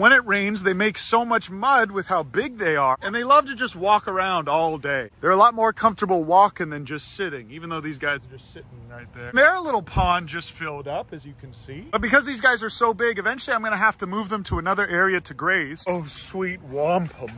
When it rains, they make so much mud with how big they are, and they love to just walk around all day. They're a lot more comfortable walking than just sitting, even though these guys are just sitting right there. Their little pond just filled up, as you can see. But because these guys are so big, eventually I'm gonna have to move them to another area to graze. Oh, sweet wampum.